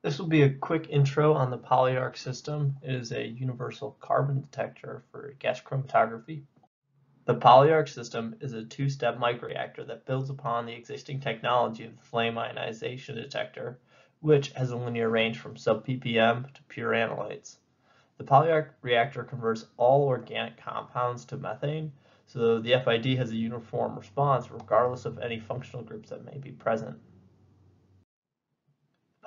This will be a quick intro on the PolyArc system. It is a universal carbon detector for gas chromatography. The PolyArc system is a two-step microreactor that builds upon the existing technology of the flame ionization detector, which has a linear range from sub-ppm to pure analytes. The PolyArc reactor converts all organic compounds to methane, so the FID has a uniform response regardless of any functional groups that may be present.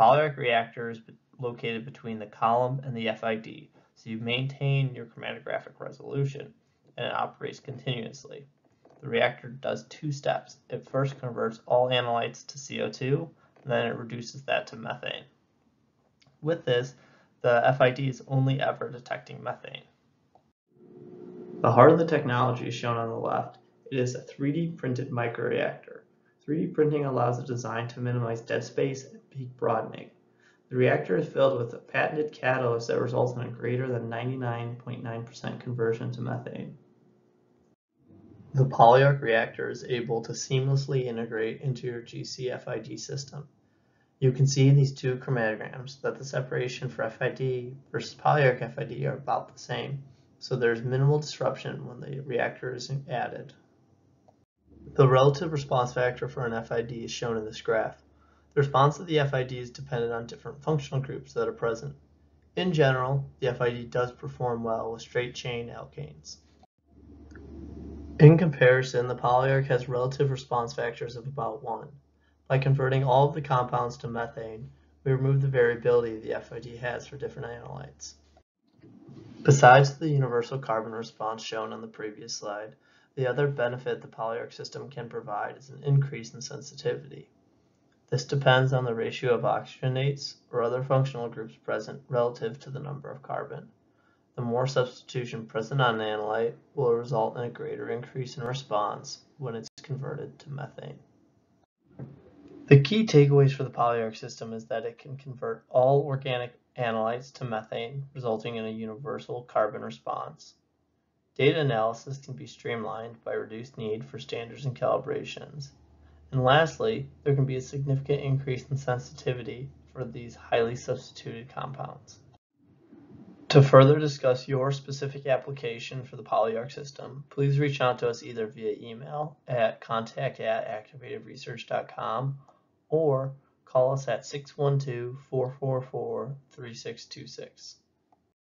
The PolyArc reactor is located between the column and the FID, so you maintain your chromatographic resolution, and it operates continuously. The reactor does two steps. It first converts all analytes to CO2, and then it reduces that to methane. With this, the FID is only ever detecting methane. The heart of the technology is shown on the left. It is a 3D printed microreactor. 3D printing allows the design to minimize dead space and peak broadening. The reactor is filled with a patented catalyst that results in a greater than 99.9% conversion to methane. The PolyArc reactor is able to seamlessly integrate into your GCFID system. You can see in these two chromatograms that the separation for FID versus PolyArc FID are about the same so there's minimal disruption when the reactor is added. The relative response factor for an FID is shown in this graph. The response of the FID is dependent on different functional groups that are present. In general, the FID does perform well with straight chain alkanes. In comparison, the PolyArc has relative response factors of about 1. By converting all of the compounds to methane, we remove the variability the FID has for different analytes. Besides the universal carbon response shown on the previous slide, the other benefit the PolyArc system can provide is an increase in sensitivity. This depends on the ratio of oxygenates or other functional groups present relative to the number of carbon. The more substitution present on an analyte will result in a greater increase in response when it's converted to methane. The key takeaways for the PolyArc system is that it can convert all organic analytes to methane, resulting in a universal carbon response. Data analysis can be streamlined by reduced need for standards and calibrations. And lastly, there can be a significant increase in sensitivity for these highly substituted compounds. To further discuss your specific application for the PolyArc system, please reach out to us either via email at contact at or Call us at 612 444 3626.